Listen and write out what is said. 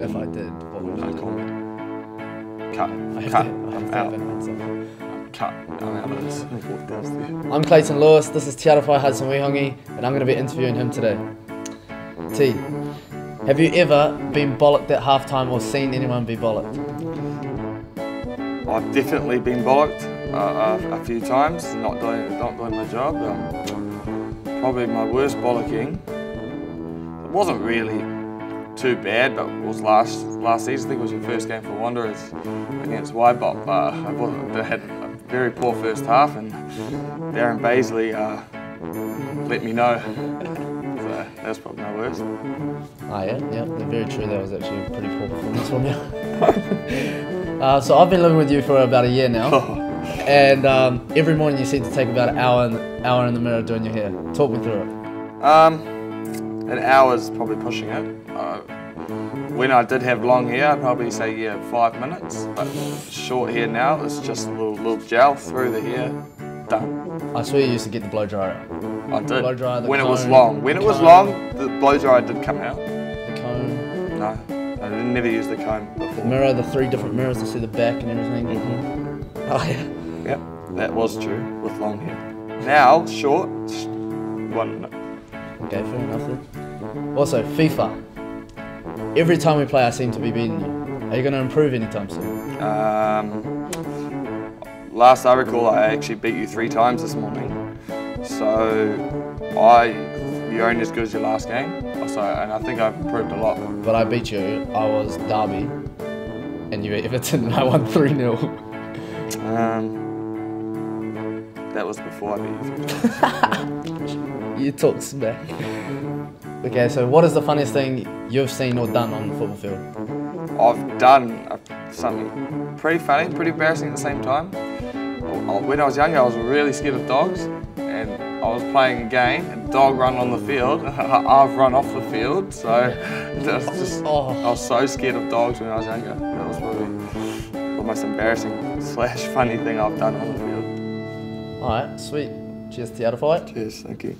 if I did, what would No you do? comment. Cut. I have Cut. to- I have I'm to have out. an answer. Cut. I'm out of this. Walk. I'm Clayton Lewis, this is Te Atawhai Hudson Wihongi, and I'm going to be interviewing him today. T, have you ever been bollocked at halftime or seen anyone be bollocked? I've definitely been bollocked uh, a, a few times, not doing not doing my job. Um, probably my worst bollocking. It wasn't really too bad, but it was last last season. I think it was your first game for Wanderers against WaiBOP. Uh, I wasn't, they had a very poor first half, and Darren Bazeley uh, let me know. so that's probably my worst. Ah, yeah, yeah, they're very true. That was actually a pretty poor performance from you. uh, so I've been living with you for about a year now, and um, every morning you seem to take about an hour in, hour in the mirror doing your hair. Talk me through it. Um, an hour's probably pushing it. Uh, when I did have long hair, I'd probably say yeah, five minutes. But short hair now, it's just a little little gel through the hair. Done. I swear you used to get the blow dryer. I did. Blow dryer, when it was long. When it was long, the blow dryer did come out. The cone, No, I never used the comb before. mirror, the three different mirrors to see the back and everything. Mhm. Oh yeah. Yep, that was true with long hair. Now short, one minute. Okay, fair enough. Also, FIFA. Every time we play, I seem to be beating you. Are you going to improve anytime soon? Um, last I recall, I actually beat you three times this morning. So I, you're only as good as your last game. So, and I think I've improved a lot. But I beat you. I was Derby, and you were Everton, and I won 3 0. Um, that was before I beat you. You talk smack. Okay, so what is the funniest thing you've seen or done on the football field? I've done uh, something pretty funny, pretty embarrassing at the same time. Uh, When I was younger, I was really scared of dogs, and I was playing a game, and a dog run on the field. I've run off the field, so just. Oh. I was so scared of dogs when I was younger. That was probably the most embarrassing slash funny thing I've done on the field. Alright, sweet. Cheers to the other fight. Cheers, thank you.